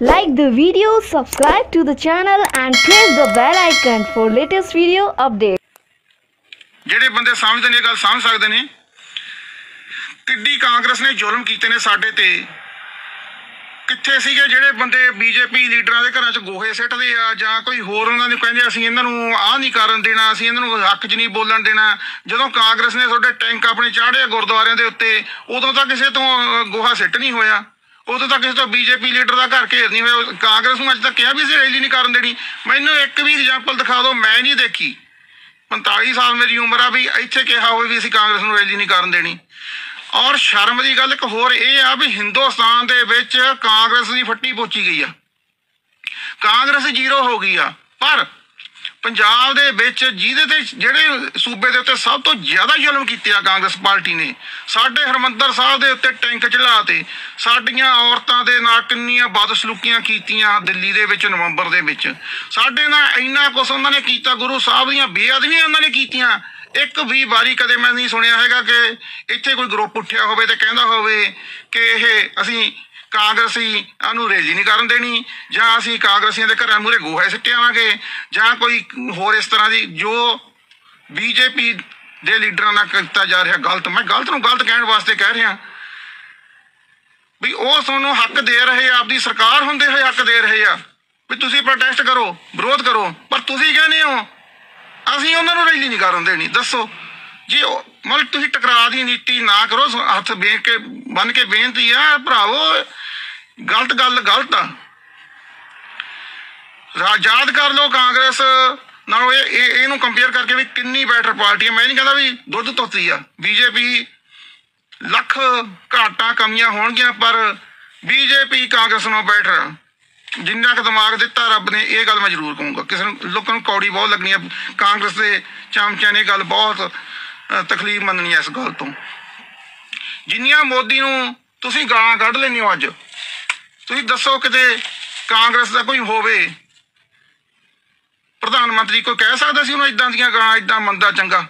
Like the video, subscribe to the channel and press the bell icon for latest video updates. ਜਿਹੜੇ ਬੰਦੇ ਸਮਝਦੇ ਨੇ ਇਹ ਗੱਲ ਸਮਝ ਸਕਦੇ ਨੇ ਕਿੱਡੀ ਕਾਂਗਰਸ ਨੇ ਜ਼ੁਲਮ ਕੀਤੇ ਨੇ ਸਾਡੇ ਤੇ। ਕਿੱਥੇ ਸੀਗੇ ਜਿਹੜੇ ਬੰਦੇ ਬੀਜੇਪੀ ਲੀਡਰਾਂ ਦੇ ਘਰਾਂ 'ਚ ਗੋਹੇ ਸਿੱਟਦੇ ਆ ਜਾਂ ਕੋਈ ਹੋਰ ਉਹਨਾਂ ਨੂੰ ਕਹਿੰਦੇ ਅਸੀਂ ਇਹਨਾਂ ਨੂੰ ਆਹ ਨਹੀਂ ਕਰਨ ਦੇਣਾ ਅਸੀਂ ਇਹਨਾਂ ਨੂੰ ਹੱਕ 'ਚ ਨਹੀਂ ਬੋਲਣ ਦੇਣਾ। ਜਦੋਂ ਕਾਂਗਰਸ ਨੇ ਤੁਹਾਡੇ ਟੈਂਕ ਆਪਣੇ ਚਾੜਿਆ ਗੁਰਦੁਆਰਿਆਂ ਦੇ ਉੱਤੇ ਉਦੋਂ ਤਾਂ ਕਿਸੇ ਤੋਂ ਗੋਹਾ ਸਿੱਟ ਨਹੀਂ ਹੋਇਆ। ਉਦੋਂ ਤੱਕ ਕਿਸੇ ਤੋਂ ਬੀਜੇਪੀ ਲੀਡਰ ਦਾ ਘਰ ਘੇਰ ਨਹੀਂ ਹੋਇਆ। ਕਾਂਗਰਸ ਨੂੰ ਅੱਜ ਤੱਕ ਕਿਹਾ ਵੀ ਅਸੀਂ ਰੈਲੀ ਨਹੀਂ ਕਰਨ ਦੇਣੀ। ਮੈਨੂੰ ਇੱਕ ਵੀ ਐਗਜ਼ਾਮਪਲ ਦਿਖਾ ਦਿਓ, ਮੈਂ ਨਹੀਂ ਦੇਖੀ। 45 ਸਾਲ ਮੇਰੀ ਉਮਰ ਆ ਵੀ ਇੱਥੇ ਕਿਹਾ ਹੋਵੇ ਵੀ ਅਸੀਂ ਕਾਂਗਰਸ ਨੂੰ ਰੈਲੀ ਨਹੀਂ ਕਰਨ ਦੇਣੀ। ਔਰ ਸ਼ਰਮ ਦੀ ਗੱਲ ਇੱਕ ਹੋਰ ਇਹ ਆ ਵੀ ਹਿੰਦੁਸਤਾਨ ਦੇ ਵਿੱਚ ਕਾਂਗਰਸ ਦੀ ਫੱਟੀ ਪੋਚੀ ਗਈ ਆ। ਕਾਂਗਰਸ ਜ਼ੀਰੋ ਹੋ ਗਈ ਆ। ਪਰ ਪੰਜਾਬ ਦੇ ਵਿੱਚ ਜਿਹਦੇ ਤੇ ਜਿਹੜੇ ਸੂਬੇ ਦੇ ਉੱਤੇ ਸਭ ਤੋਂ ਜ਼ਿਆਦਾ ਜ਼ੁਲਮ ਕੀਤੇ ਆ ਕਾਂਗਰਸ ਪਾਰਟੀ ਨੇ, ਸਾਡੇ ਹਰਮੰਦਰ ਸਾਹਿਬ ਦੇ ਉੱਤੇ ਟੈਂਕ ਚੜਾ ਤੇ ਸਾਡੀਆਂ ਔਰਤਾਂ ਦੇ ਨਾਲ ਕਿੰਨੀਆਂ ਬਦਸਲੂਕੀਆਂ ਕੀਤੀਆਂ ਦਿੱਲੀ ਦੇ ਵਿੱਚ, ਨਵੰਬਰ ਦੇ ਵਿੱਚ। ਸਾਡੇ ਨਾਲ ਇੰਨਾ ਕੁਛ ਉਹਨਾਂ ਨੇ ਕੀਤਾ, ਗੁਰੂ ਸਾਹਿਬ ਦੀਆਂ ਬੇਅਦਬੀਆਂ ਉਹਨਾਂ ਨੇ ਕੀਤੀਆਂ। ਇੱਕ ਵੀ ਵਾਰੀ ਕਦੇ ਮੈਂ ਨਹੀਂ ਸੁਣਿਆ ਹੈਗਾ ਕਿ ਇੱਥੇ ਕੋਈ ਗਰੁੱਪ ਉੱਠਿਆ ਹੋਵੇ ਤੇ ਕਹਿੰਦਾ ਹੋਵੇ ਕਿ ਇਹ ਅਸੀਂ ਕਾਂਗਰਸੀ ਨੂੰ ਰੈਲੀ ਨਹੀਂ ਕਰਨ ਦੇਣੀ, ਜਾਂ ਅਸੀਂ ਕਾਂਗਰਸੀਆਂ ਦੇ ਘਰਾਂ ਮੂਹਰੇ ਗੋਹਾ ਸਿੱਟਿਆਵਾਂਗੇ ਜਾਂ ਕੋਈ ਹੋਰ ਇਸ ਤਰ੍ਹਾਂ ਦੀ ਜੋ ਬੀਜੇਪੀ ਦੇ ਲੀਡਰਾਂ ਨਾਲ ਕੀਤਾ ਜਾ ਰਿਹਾ ਗਲਤ, ਮੈਂ ਗਲਤ ਨੂੰ ਗਲਤ ਕਹਿਣ ਵਾਸਤੇ ਕਹਿ ਰਿਹਾ। ਵੀ ਉਹ ਤੁਹਾਨੂੰ ਹੱਕ ਦੇ ਰਹੇ ਆ, ਆਪਦੀ ਸਰਕਾਰ ਹੁੰਦੇ ਹੋਏ ਹੱਕ ਦੇ ਰਹੇ ਆ, ਵੀ ਤੁਸੀਂ ਪ੍ਰੋਟੈਸਟ ਕਰੋ, ਵਿਰੋਧ ਕਰੋ, ਪਰ ਤੁਸੀਂ ਕਹਿੰਦੇ ਹੋ? ਅਸੀਂ ਉਹਨਾਂ ਨੂੰ ਰੈਲੀ ਨਹੀਂ ਕਰਨ ਦੇਣੀ, ਦੱਸੋ। ਜੀ ਉਹ ਮਤਲਬ ਤੁਸੀਂ ਟਕਰਾਅ ਦੀ ਨੀਤੀ ਨਾ ਕਰੋ ਹੱਥ ਵੇਖ ਕੇ ਬੰਨ ਕੇ ਬੇਨਤੀ ਆ, ਭਰਾਵੋ, ਗਲਤ ਗੱਲ ਗਲਤ ਆ। ਯਾਦ ਕਰ ਲਓ ਕਾਂਗਰਸ। ਨਾਲੋਂ ਇਹ ਇਹਨੂੰ ਕੰਪੇਅਰ ਕਰਕੇ ਵੀ ਕਿੰਨੀ ਬੈਟਰ ਪਾਰਟੀ ਹੈ ਮੈਂ ਨਹੀਂ ਕਹਿੰਦਾ ਵੀ ਦੁੱਧ ਧੋਤੀ ਆ। ਬੀਜੇਪੀ ਲੱਖ ਘਾਟਾਂ ਕਮੀਆਂ ਹੋਣਗੀਆਂ, ਪਰ ਬੀਜੇਪੀ ਕਾਂਗਰਸ ਨੂੰ ਬੈਟਰ ਜਿੰਨਾ ਕੁ ਦਿਮਾਗ ਦਿੱਤਾ ਰੱਬ ਨੇ, ਇਹ ਗੱਲ ਮੈਂ ਜ਼ਰੂਰ ਕਹੂੰਗਾ। ਕਿਸੇ ਨੂੰ ਲੋਕਾਂ ਨੂੰ ਕੌੜੀ ਬਹੁਤ ਲੱਗਣੀ ਆ। ਕਾਂਗਰਸ ਦੇ ਚਾਮਚਿਆਂ ਨੇ ਗੱਲ ਬਹੁਤ ਤਕਲੀਫ ਮੰਨਣੀ ਇਸ ਗੱਲ ਤੋਂ। ਜਿੰਨੀਆਂ ਮੋਦੀ ਨੂੰ ਤੁਸੀਂ ਗਾਲਾਂ ਕੱਢ ਲੈਂਦੇ ਹੋ ਅੱਜ, ਤੁਸੀਂ ਦੱਸੋ ਕਿਤੇ ਕਾਂਗਰਸ ਦਾ ਕੋਈ ਹੋਵੇ। ਪ੍ਰਧਾਨ ਮੰਤਰੀ ਕੋਈ ਕਹਿ ਸਕਦਾ ਸੀ ਉਹਨੂੰ ਇਦਾਂ ਦੀਆਂ ਗਾਲਾਂ ਇਦਾਂ ਮੰਦਾ ਚੰਗਾ।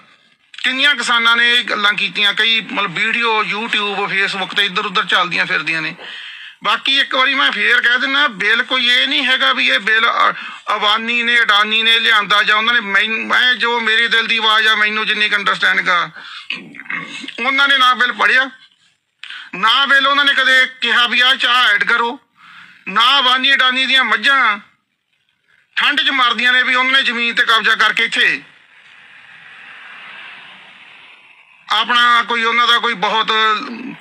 ਕਿੰਨੀਆਂ ਕਿਸਾਨਾਂ ਨੇ ਇਹ ਗੱਲਾਂ ਕੀਤੀਆਂ, ਕਈ ਮਤਲਬ ਵੀਡੀਓ, YouTube, Facebook ਤੇ ਇੱਧਰ ਉੱਧਰ ਚੱਲਦੀਆਂ ਫਿਰਦੀਆਂ ਨੇ। ਬਾਕੀ ਇੱਕ ਵਾਰੀ ਮੈਂ ਫੇਰ ਕਹਿ ਦਿੰਦਾ ਬਿੱਲ ਕੋਈ ਇਹ ਨਹੀਂ ਹੈਗਾ ਵੀ ਇਹ ਬਿੱਲ ਅ- ਅਬਾਨੀ ਨੇ, ਅਡਾਨੀ ਨੇ ਲਿਆਂਦਾ ਜਾਂ ਉਹਨਾਂ ਨੇ ਮੈਨ- ਮੈਂ ਜੋ ਮੇਰੇ ਦਿਲ ਦੀ ਆਵਾਜ਼ ਆ, ਮੈਨੂੰ ਜਿੰਨੀ ਅੰਡਰਸਟੈਂਡ ਕਰ ਉਹਨਾਂ ਨੇ ਨਾ ਬਿੱਲ ਪੜਿਆ ਨਾ ਬਿੱਲ ਉਹਨਾਂ ਨੇ ਕਦੇ ਕਿਹਾ ਵੀ ਆ ਚਾਹ ਐਡ ਕਰੋ। ਨਾ ਅਬਾਨੀ ਅਡਾਨੀ ਦੀਆਂ ਮੱਝਾਂ ਠੰਡ 'ਚ ਮਰਦੀਆਂ ਨੇ ਵੀ ਉਹਨਾਂ ਨੇ ਜ਼ਮੀਨ ਤੇ ਕਬਜ਼ਾ ਕਰਕੇ ਇੱਥੇ। ਆਪਣਾ ਕੋਈ ਉਹਨਾਂ ਦਾ ਕੋਈ ਬਹੁਤ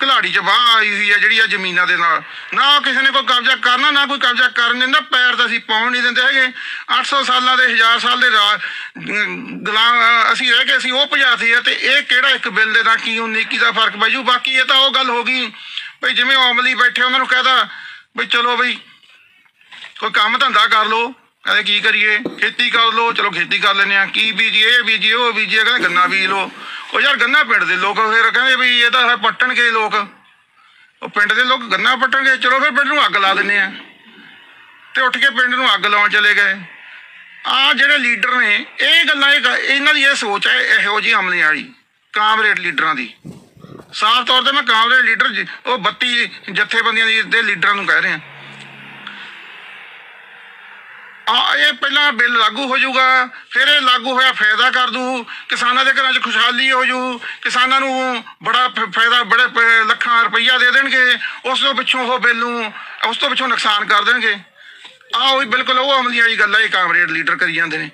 ਘਲਾੜੀ ਚ ਬਾਹ ਆਈ ਹੋਈ ਆ ਜਿਹੜੀ ਆ ਜ਼ਮੀਨਾਂ ਦੇ ਨਾਲ। ਨਾ ਕਿਸੇ ਨੇ ਕੋਈ ਕਬਜ਼ਾ ਕਰਨਾ, ਨਾ ਕੋਈ ਕਬਜ਼ਾ ਕਰਨ ਦਿੰਦਾ, ਪੈਰ ਤਾਂ ਅਸੀਂ ਪਾਉਣ ਨਹੀਂ ਦਿੰਦੇ ਹੈਗੇ। 800 ਸਾਲਾਂ ਦੇ 1000 ਸਾਲ ਦੇ ਰਾਜ ਗੁਲਾਮ ਅਸੀਂ ਰਹਿ ਕੇ ਅਸੀਂ ਉਹ ਭਜਾਤੀ ਆ ਤੇ ਇਹ ਕਿਹੜਾ ਇੱਕ ਬਿੱਲ ਦੇ ਨਾਲ ਕੀ 19 ਦਾ ਫ਼ਰਕ ਪੈ ਜੂ? ਬਾਕੀ ਇਹ ਤਾਂ ਉਹ ਗੱਲ ਹੋ ਗਈ ਭਈ ਜਿਵੇਂ ਉਹ ਬੈਠੇ, ਉਹਨਾਂ ਨੂੰ ਕਹਦਾ ਭਈ ਚਲੋ ਬਈ, ਕੋਈ ਕੰਮ ਧੰਦਾ ਕਰ ਲੋ ਕਹਿੰਦੇ ਕੀ ਕਰੀਏ? ਖੇਤੀ ਕਰ ਲਓ, ਚਲੋ ਖੇਤੀ ਕਰ ਲੈਨੇ ਆ ਕੀ ਬੀਜੀਏ, ਇਹ ਬੀਜੀਏ, ਉਹ ਬੀਜੀਏ, ਕਹਿੰਦੇ ਗੰਨਾ ਬੀਜ ਲੋ ਉਹ ਯਾਰ ਗੰਨਾ ਪਿੰਡ ਦੇ ਲੋਕ ਫਿਰ ਕਹਿੰਦੇ ਵੀ ਇਹ ਤਾਂ ਪੱਟਣਗੇ ਲੋਕ। ਉਹ ਪਿੰਡ ਦੇ ਲੋਕ ਗੰਨਾ ਪੱਟਣਗੇ, ਚਲੋ ਫਿਰ ਪਿੰਡ ਨੂੰ ਅੱਗ ਲਾ ਦਿੰਨੇ ਆ। ਤੇ ਉੱਠ ਕੇ ਪਿੰਡ ਨੂੰ ਅੱਗ ਲਾਉਣ ਚਲੇ ਗਏ। ਆ ਜਿਹੜੇ ਲੀਡਰ ਨੇ, ਇਹ ਗੱਲਾਂ, ਇਹ ਗ- ਇਹਨਾਂ ਦੀ ਇਹ ਸੋਚ ਹੈ, ਇਹੋ ਜੀ ਅਮਲੀਆਂ ਵਾਲੀ, ਕਾਮਰੇਡ ਲੀਡਰਾਂ ਦੀ। ਸਾਫ਼ ਤੌਰ ਤੇ ਮੈਂ ਕਾਮਰੇਡ ਲੀਡਰ ਜ- ਉਹ 32 ਜਥੇਬੰਦੀਆਂ ਦੀ ਦੇ ਲੀਡਰਾਂ ਨੂੰ ਕਹਿ ਰਿਹਾ। ਆ, ਇਹ ਪਹਿਲਾਂ ਬਿੱਲ ਲਾਗੂ ਹੋ ਜਾਊਗਾ, ਫਿਰ ਇਹ ਲਾਗੂ ਹੋਇਆ ਫਾਇਦਾ ਕਰ ਦੂ, ਕਿਸਾਨਾਂ ਦੇ ਘਰਾਂ 'ਚ ਖੁਸ਼ਹਾਲੀ ਹੋ ਜੂ, ਕਿਸਾਨਾਂ ਨੂੰ ਬੜਾ ਫ- ਫਾਇਦਾ, ਬੜੇ ਪ- ਲੱਖਾਂ ਰੁਪਈਆ ਦੇ ਦੇਣਗੇ, ਉਸ ਤੋਂ ਪਿੱਛੋਂ ਉਹ ਬਿੱਲ ਨੂੰ, ਉਸ ਤੋਂ ਪਿੱਛੋਂ ਨੁਕਸਾਨ ਕਰ ਦੇਣਗੇ। ਆਹ ਉਹ ਬਿਲਕੁਲ ਉਹ ਅਮਲੀ ਵਾਲੀ ਗੱਲ ਹੈ ਇਹ ਕਾਮਰੇਡ ਲੀਡਰ ਕਰੀ ਜਾਂਦੇ ਨੇ।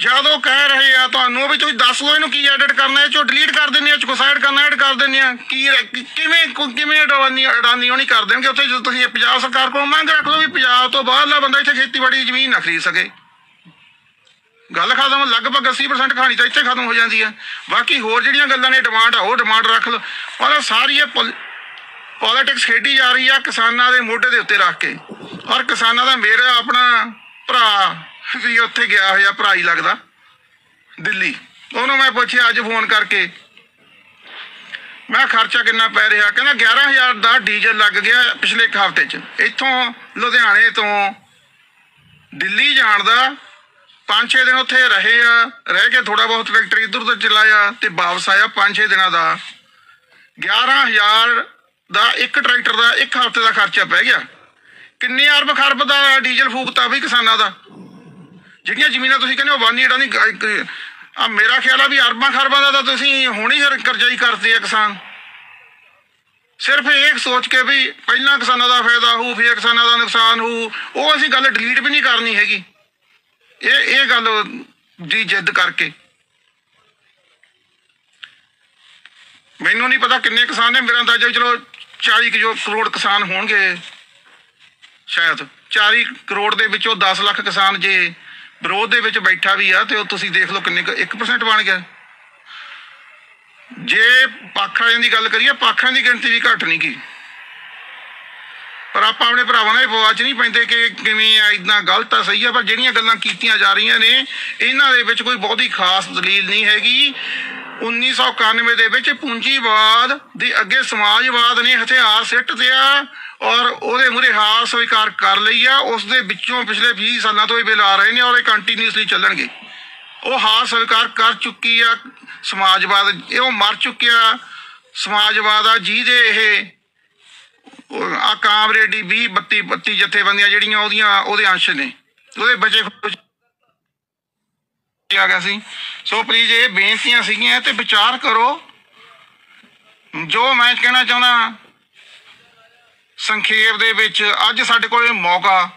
ਜਦੋਂ ਕਹਿ ਰਹੇ ਆ ਤੁਹਾਨੂੰ ਵੀ ਤੁਸੀਂ ਦੱਸ ਲਓ ਇਹਨੂੰ ਕੀ ਐਡਿਟ ਕਰਨਾ ਹੈ ਚੋ ਡਿਲੀਟ ਕਰ ਦਿੰਦੇ ਆ ਚੋ ਸਾਈਡ ਕਰਨਾ ਐਡ ਕਰ ਦਿੰਦੇ ਆ। ਕੀ ਕਿ- ਕਿਵੇਂ ਕਿਵੇਂ ਅਡਾਨੀ ਅਡਾਨੀ ਉਹ ਨਹੀਂ ਕਰ ਦੇਣਗੇ ਉੱਥੇ ਜਦੋਂ ਤੁਸੀਂ ਪੰਜਾਬ ਸਰਕਾਰ ਕੋਲ ਮੰਗ ਰੱਖ ਲਓ ਵੀ ਪੰਜਾਬ ਤੋਂ ਬਾਹਰਲਾ ਬੰਦਾ ਇੱਥੇ ਖੇਤੀਬਾੜੀ ਦੀ ਜ਼ਮੀਨ ਨਾ ਖਰੀਦ ਸਕੇ। ਗੱਲ ਖਤਮ, ਲਗਭਗ 80% ਕਹਾਣੀ ਤਾਂ ਇੱਥੇ ਖਤਮ ਹੋ ਜਾਂਦੀ ਹੈ ਬਾਕੀ ਹੋਰ ਜਿਹੜੀਆਂ ਗੱਲਾਂ ਨੇ ਡਿਮਾਂਡ ਆ, ਉਹ ਡਿਮਾਂਡ ਰੱਖ ਲਓ। ਔਰ ਸਾਰੀ ਇਹ ਪੋਲਿਟਿਕਸ ਖੇਡੀ ਜਾ ਰਹੀ ਆ ਕਿਸਾਨਾਂ ਦੇ ਮੋਢੇ ਦੇ ਉੱਤੇ ਰੱਖ ਕੇ। ਔਰ ਕਿਸਾਨਾਂ ਦਾ ਮੇਰਾ ਆਪਣਾ ਭਰਾ ਵੀ ਉੱਥੇ ਗਿਆ ਹੋਇਆ ਭਰਾ ਹੀ ਲੱਗਦਾ, ਦਿੱਲੀ। ਉਹਨੂੰ ਮੈਂ ਪੁੱਛਿਆ, ਅੱਜ ਫੋਨ ਕਰਕੇ। ਮੈਂ ਖਰਚਾ ਕਿੰਨਾ ਪੈ ਰਿਹਾ? ਕਹਿੰਦਾ 11000 ਦਾ ਡੀਜ਼ਲ ਲੱਗ ਗਿਆ ਪਿਛਲੇ ਇੱਕ ਹਫ਼ਤੇ 'ਚ। ਇੱਥੋਂ, ਲੁਧਿਆਣੇ ਤੋਂ ਦਿੱਲੀ ਜਾਣ ਦਾ 5-6 ਦਿਨ ਉੱਥੇ ਰਹੇ ਆ, ਰਹਿ ਕੇ ਥੋੜਾ ਬਹੁਤ ਫੈਕਟਰੀ ਇੱਧਰ ਉੱਧਰ ਚਲਾਇਆ ਤੇ ਵਾਪਸ ਆਇਆ 5-6 ਦਿਨਾਂ ਦਾ। 11000 ਦਾ ਇੱਕ ਟਰੈਕਟਰ ਦਾ ਇੱਕ ਹਫ਼ਤੇ ਦਾ ਖਰਚਾ ਪੈ ਗਿਆ। ਕਿੰਨੇ ਅਰਬ ਖਰਬ ਦਾ ਡੀਜ਼ਲ ਫੂਕਤਾ ਵੀ ਕਿਸਾਨਾਂ ਦਾ? ਜਿਹੜੀਆਂ ਜ਼ਮੀਨਾਂ ਤੁਸੀਂ ਕਹਿੰਦੇ ਹੋ, ਵਾਨੀ ਜਿਹੜਾ ਆ ਮੇਰਾ ਖਿਆਲ ਆ ਵੀ ਅਰਬਾਂ ਖਰਬਾਂ ਦਾ ਤਾਂ ਤੁਸੀਂ ਹੁਣ ਹੀ ਕਰਜ਼ਾਈ ਕਰਦੇ ਆ ਕਿਸਾਨ। ਸਿਰਫ ਇਹ ਸੋਚ ਕੇ ਵੀ ਪਹਿਲਾਂ ਕਿਸਾਨਾਂ ਦਾ ਫਾਇਦਾ ਹੋਊ, ਫਿਰ ਕਿਸਾਨਾਂ ਦਾ ਨੁਕਸਾਨ ਹੋਊ, ਉਹ ਅਸੀਂ ਗੱਲ ਡਿਲੀਟ ਵੀ ਨਹੀਂ ਕਰਨੀ ਹੈਗੀ। ਇਹ ਇਹ ਗੱਲ ਦੀ ਜਿੱਦ ਕਰਕੇ। ਮੈਨੂੰ ਨਹੀਂ ਪਤਾ ਕਿੰਨੇ ਕਿਸਾਨ ਨੇ, ਮੇਰਾ ਅੰਦਾਜ਼ਾ ਵੀ ਚਲੋ 40 ਕਰੋੜ ਕਿਸਾਨ ਹੋਣਗੇ। ਸ਼ਾਇਦ 40 ਕਰੋੜ ਦੇ ਵਿੱਚੋਂ 10 ਲੱਖ ਕਿਸਾਨ ਜੇ ਵਿਰੋਧ ਦੇ ਵਿੱਚ ਬੈਠਾ ਵੀ ਆ ਤੇ ਉਹ ਤੁਸੀਂ ਦੇਖ ਲਓ ਕਿੰਨੇ 1% ਬਣ ਗਿਆ। ਜੇ ਪੱਖ ਦੀ ਗੱਲ ਕਰੀਏ, ਪੱਖਾਂ ਦੀ ਗਿਣਤੀ ਵੀ ਘੱਟ ਨਹੀਂ ਗਈ। ਪਰ ਆਪਾਂ ਆਪਣੇ ਭਰਾਵਾਂ ਨਾਲ ਬਵਾਚ ਨਹੀਂ ਪੈਂਦੇ ਕਿ ਕਿਵੇਂ ਆ ਇਦਾਂ ਗਲਤ ਆ, ਸਹੀ ਆ, ਪਰ ਜਿਹੜੀਆਂ ਗੱਲਾਂ ਕੀਤੀਆਂ ਜਾ ਰਹੀਆਂ ਨੇ, ਇਹਨਾਂ ਦੇ ਵਿੱਚ ਕੋਈ ਬਹੁਤੀ ਖਾਸ ਦਲੀਲ ਨਹੀਂ ਹੈਗੀ। 1991 ਦੇ ਵਿੱਚ ਪੂੰਜੀਵਾਦ ਦੇ ਅੱਗੇ ਸਮਾਜਵਾਦ ਨੇ ਹਥਿਆਰ ਸਿੱਟ ਦਿਆ ਔਰ ਉਹਦੇ ਮੂਹਰੇ ਹਾਰ ਸਵੀਕਾਰ ਕਰ ਲਈ ਆ। ਉਸ ਦੇ ਵਿੱਚੋਂ ਪਿਛਲੇ 20 ਸਾਲਾਂ ਤੋਂ ਇਹ ਬਿੱਲ ਆ ਰਹੇ ਨੇ ਔਰ ਇਹ ਕੰਟੀਨਿਊਸਲੀ ਚੱਲਣਗੇ। ਉਹ ਹਾਰ ਸਵੀਕਾਰ ਕਰ ਚੁੱਕੀ ਆ ਸਮਾਜਵਾਦ। ਇਹ ਉਹ ਮਰ ਚੁੱਕਿਆ ਸਮਾਜਵਾਦ ਆ ਜਿਹਦੇ ਇਹ ਆ ਕਾਮਰੇਡੀ 20 32 32 ਜਥੇਬੰਦੀਆਂ ਜਿਹੜੀਆਂ ਉਹਦੀਆਂ, ਉਹਦੇ ਅੰਸ਼ ਨੇ। ਉਹਦੇ ਬਚੇ ਆ ਗਿਆ ਸੀ। ਸੋ ਪਲੀਜ਼ ਇਹ ਬੇਨਤੀਆਂ ਸੀਗੀਆਂ ਤੇ ਵਿਚਾਰ ਕਰੋ। ਜੋ ਮੈਂ ਕਹਿਣਾ ਚਾਹੁੰਦਾ, ਸੰਖੇਪ ਦੇ ਵਿੱਚ ਅੱਜ ਸਾਡੇ ਕੋਲ ਮੌਕਾ।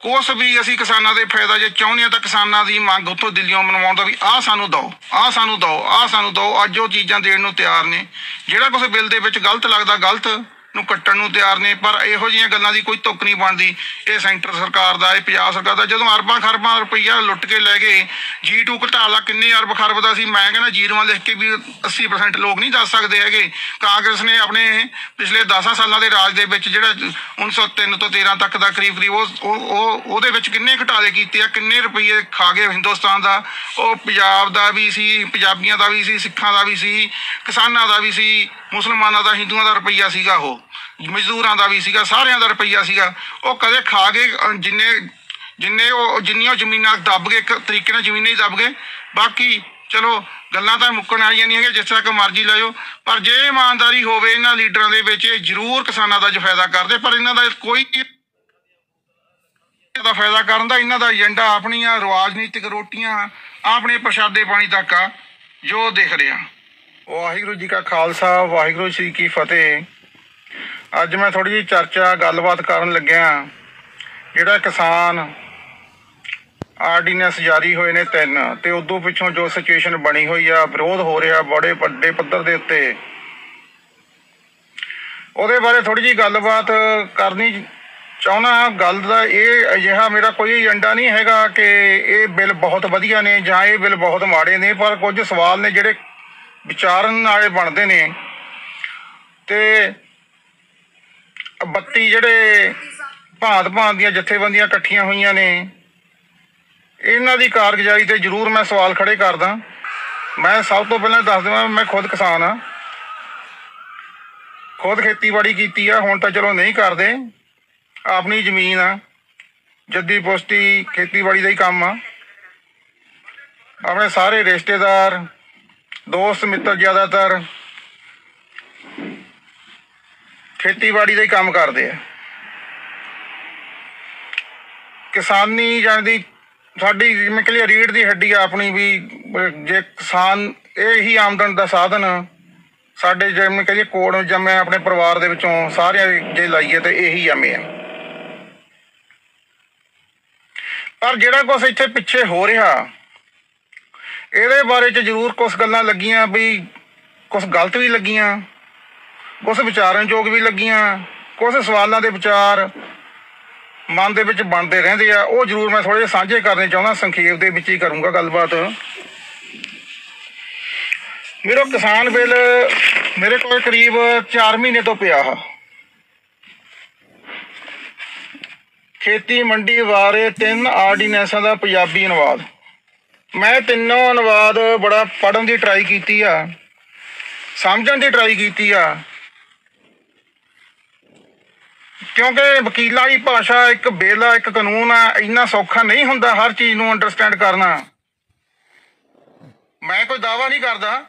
ਕੁਛ ਵੀ ਅਸੀਂ ਕਿਸਾਨਾਂ ਦੇ ਫਾਇਦਾ ਜੇ ਚਾਹੁੰਦੇ ਆ ਤਾਂ ਕਿਸਾਨਾਂ ਦੀ ਮੰਗ ਉੱਥੋਂ ਦਿੱਲੀੋਂ ਮਨਵਾਉਣ ਦਾ ਵੀ ਆਹ ਸਾਨੂੰ ਦਿਓ, ਆਹ ਸਾਨੂੰ ਦਿਓ, ਆਹ ਸਾਨੂੰ ਦਿਓ। ਅੱਜ ਉਹ ਚੀਜ਼ਾਂ ਦੇਣ ਨੂੰ ਤਿਆਰ ਨੇ। ਜਿਹੜਾ ਕੁਛ ਬਿੱਲ ਦੇ ਵਿੱਚ ਗਲਤ ਲੱਗਦਾ, ਗਲਤ। ਨੂੰ ਕੱਟਣ ਨੂੰ ਤਿਆਰ ਨੇ, ਪਰ ਇਹੋ ਜਿਹੀਆਂ ਗੱਲਾਂ ਦੀ ਕੋਈ ਤੁੱਕ ਨਹੀਂ ਬਣਦੀ। ਇਹ ਸੈਂਟਰ ਸਰਕਾਰ ਦਾ, ਇਹ ਪੰਜਾਬ ਸਰਕਾਰ ਦਾ। ਜਦੋਂ ਅਰਬਾਂ ਖਰਬਾਂ ਰੁਪਈਆ ਲੁੱਟ ਕੇ ਲੈ ਗਏ G2 ਘਟਾ ਲਾ, ਕਿੰਨੇ ਅਰਬ ਖਰਬ ਦਾ ਸੀ। ਮੈਂ ਕਹਿੰਦਾ ਜੀਰੋਆਂ ਲਿਖ ਕੇ ਵੀ 80% ਲੋਕ ਨਹੀਂ ਦੱਸ ਸਕਦੇ ਹੈਗੇ। ਕਾਂਗਰਸ ਨੇ ਆਪਣੇ ਪਿਛਲੇ 10 ਸਾਲਾਂ ਦੇ ਰਾਜ ਦੇ ਵਿੱਚ ਜਿਹੜਾ 1903 ਤੋਂ 13 ਤੱਕ ਦਾ ਕਰੀਬ ਕਰੀਬ ਉਹ, ਉਹ- ਉਹ, ਉਹਦੇ ਵਿੱਚ ਕਿੰਨੇ ਘਟਾਲੇ ਕੀਤੇ ਆ, ਕਿੰਨੇ ਰੁਪਈਏ ਖਾ ਗਏ ਹਿੰਦੁਸਤਾਨ ਦਾ। ਉਹ ਪੰਜਾਬ ਦਾ ਵੀ ਸੀ, ਪੰਜਾਬੀਆਂ ਦਾ ਵੀ ਸੀ, ਸਿੱਖਾਂ ਦਾ ਵੀ ਸੀ, ਕਿਸਾਨਾਂ ਦਾ ਵੀ ਸੀ। ਮੁਸਲਮਾਨਾਂ ਦਾ, ਹਿੰਦੂਆਂ ਦਾ ਰੁਪਈਆ ਸੀਗਾ ਉਹ, ਮਜ਼ਦੂਰਾਂ ਦਾ ਵੀ ਸੀਗਾ, ਸਾਰਿਆਂ ਦਾ ਰੁਪਈਆ ਸੀਗਾ। ਉਹ ਕਦੇ ਖਾ ਕੇ, ਅਹ, ਜਿੰਨੇ ਜਿੰਨੇ ਉਹ, ਜਿੰਨੀਆਂ ਉਹ ਜ਼ਮੀਨਾਂ ਦੱਬ ਗਏ ਇੱਕ ਤਰੀਕੇ ਨਾਲ ਜ਼ਮੀਨਾਂ ਹੀ ਦੱਬ ਗਏ। ਬਾਕੀ ਚਲੋ, ਗੱਲਾਂ ਤਾਂ ਮੁੱਕਣ ਵਾਲੀਆਂ ਨਹੀਂ ਹੈਗੀਆਂ, ਜਿਸ ਤਰ੍ਹਾਂ ਕਿ ਮਰਜ਼ੀ ਲੈ ਜਾਓ। ਪਰ ਜੇ ਇਮਾਨਦਾਰੀ ਹੋਵੇ, ਇਹਨਾਂ ਲੀਡਰਾਂ ਦੇ ਵਿੱਚ, ਇਹ ਜ਼ਰੂਰ ਕਿਸਾਨਾਂ ਦਾ ਜੋ ਫਾਇਦਾ ਕਰਦੇ, ਪਰ ਇਹਨਾਂ ਦਾ ਕੋਈ ਦਾ ਫਾਇਦਾ ਕਰਨ ਦਾ, ਇਹਨਾਂ ਦਾ ਏਜੰਡਾ ਆਪਣੀਆਂ ਰਾਜਨੀਤਿਕ ਰੋਟੀਆਂ, ਆਪਣੇ ਪ੍ਰਸ਼ਾਦੇ ਪਾਣੀ ਤੱਕ ਆ, ਜੋ ਦਿਖ ਰਿਹਾ ਵਾਹਿਗੁਰੂ ਜੀ ਕਾ ਖਾਲਸਾ, ਵਾਹਿਗੁਰੂ ਜੀ ਕੀ ਫਤਿਹ। ਅੱਜ ਮੈਂ ਥੋੜੀ ਜਿਹੀ ਚਰਚਾ, ਗੱਲਬਾਤ ਕਰਨ ਲੱਗਿਆ ਜਿਹੜਾ ਕਿਸਾਨ ਆਰਡੀਨੈਂਸ ਜਾਰੀ ਹੋਏ ਨੇ ਤਿੰਨ, ਤੇ ਉਦੋਂ ਪਿੱਛੋਂ ਜੋ ਸਿਚੁਏਸ਼ਨ ਬਣੀ ਹੋਈ ਆ, ਵਿਰੋਧ ਹੋ ਰਿਹਾ ਬੜੇ ਵੱਡੇ ਪੱਧਰ ਦੇ ਉੱਤੇ। ਉਹਦੇ ਬਾਰੇ ਥੋੜੀ ਜਿਹੀ ਗੱਲਬਾਤ ਕਰਨੀ ਚਾਹੁੰਦਾ ਗੱਲ ਦਾ ਇਹ ਅਜਿਹਾ ਮੇਰਾ ਕੋਈ ਏਜੰਡਾ ਨਹੀਂ ਹੈਗਾ ਕਿ ਇਹ ਬਿੱਲ ਬਹੁਤ ਵਧੀਆ ਨੇ ਜਾਂ ਇਹ ਬਿੱਲ ਬਹੁਤ ਮਾੜੇ ਨੇ, ਪਰ ਕੁਝ ਸਵਾਲ ਨੇ ਜਿਹੜੇ ਵਿਚਾਰਨ ਵਾਲੇ ਬਣਦੇ ਨੇ। ਤੇ 32 ਜਿਹੜੇ ਭਾਂਤ ਭਾਂਤ ਦੀਆਂ ਜਥੇਬੰਦੀਆਂ ਇਕੱਠੀਆਂ ਹੋਈਆਂ ਨੇ, ਇਹਨਾਂ ਦੀ ਕਾਰਗੁਜ਼ਾਰੀ ਤੇ ਜ਼ਰੂਰ ਮੈਂ ਸਵਾਲ ਖੜੇ ਕਰਦਾ। ਮੈਂ ਸਭ ਤੋਂ ਪਹਿਲਾਂ ਦੱਸ ਦੇਵਾਂ, ਮੈਂ ਖੁਦ ਕਿਸਾਨ ਆ ਖੁਦ ਖੇਤੀਬਾੜੀ ਕੀਤੀ ਆ, ਹੁਣ ਤਾਂ ਚਲੋ ਨਹੀਂ ਕਰਦੇ। ਆਪਣੀ ਜ਼ਮੀਨ ਆ, ਜੱਦੀ ਪੁਸ਼ਤੀ ਖੇਤੀਬਾੜੀ ਦਾ ਹੀ ਕੰਮ ਆ। ਆਪਣੇ ਸਾਰੇ ਰਿਸ਼ਤੇਦਾਰ ਦੋਸਤ ਮਿੱਤਰ ਜ਼ਿਆਦਾਤਰ ਖੇਤੀਬਾੜੀ ਦਾ ਹੀ ਕੰਮ ਕਰਦੇ ਆ। ਕਿਸਾਨੀ ਜਾਣਦੀ ਸਾਡੀ ਜਿਵੇਂ ਕਿ ਰੀੜ ਦੀ ਹੱਡੀ ਆ ਆਪਣੀ ਵੀ ਜੇ ਕਿਸਾਨ ਇਹ ਹੀ ਆਮਦਨ ਦਾ ਸਾਧਨ ਸਾਡੇ ਜਿਵੇਂ ਕਹੀਏ ਕੋੜ ਜੰਮੇ ਆਪਣੇ ਪਰਿਵਾਰ ਦੇ ਵਿੱਚੋਂ ਸਾਰਿਆਂ ਜੇ ਲਾਈਏ ਤੇ ਇਹੀ ਜੰਮੇ ਆ। ਪਰ ਜਿਹੜਾ ਕੁਝ ਇੱਥੇ ਪਿੱਛੇ ਹੋ ਰਿਹਾ ਇਹਦੇ ਬਾਰੇ ਚ ਜ਼ਰੂਰ ਕੁਝ ਗੱਲਾਂ ਲੱਗੀਆਂ ਵੀ ਕੁਝ ਗਲਤ ਵੀ ਲੱਗੀਆਂ ਕੁਝ ਵਿਚਾਰਨਯੋਗ ਵੀ ਲੱਗੀਆਂ ਕੁਝ ਸਵਾਲਾਂ ਦੇ ਵਿਚਾਰ ਮਨ ਦੇ ਵਿੱਚ ਬਣਦੇ ਰਹਿੰਦੇ ਆ। ਉਹ ਜ਼ਰੂਰ ਮੈਂ ਥੋੜੇ ਸਾਂਝੇ ਕਰਨੇ ਚਾਹੁੰਦਾ, ਸੰਖੇਪ ਦੇ ਵਿੱਚ ਹੀ ਕਰੂੰਗਾ ਗੱਲਬਾਤ। ਮੇਰਾ ਕਿਸਾਨ ਬਿੱਲ ਮੇਰੇ ਕੋਲ ਕਰੀਬ 4 ਮਹੀਨੇ ਤੋਂ ਪਿਆ ਹੈ ਖੇਤੀ ਮੰਡੀ ਬਾਰੇ ਤਿੰਨ ਆਰਡੀਨੈਂਸਾਂ ਦਾ ਪੰਜਾਬੀ ਅਨੁਵਾਦ। ਮੈਂ ਤਿੰਨੋਂ ਅਨੁਵਾਦ ਬੜਾ ਪੜਨ ਦੀ ਟਰਾਈ ਕੀਤੀ ਆ। ਸਮਝਣ ਦੀ ਟਰਾਈ ਕੀਤੀ ਆ। ਕਿਉਂਕਿ ਵਕੀਲਾਂ ਦੀ ਭਾਸ਼ਾ ਇੱਕ ਬਿੱਲ ਇੱਕ ਕਾਨੂੰਨ ਆ, ਇੰਨਾ ਸੌਖਾ ਨਹੀਂ ਹੁੰਦਾ ਹਰ ਚੀਜ਼ ਨੂੰ ਅੰਡਰਸਟੈਂਡ ਕਰਨਾ। ਮੈਂ ਕੋਈ ਦਾਵਾ ਨਹੀਂ ਕਰਦਾ,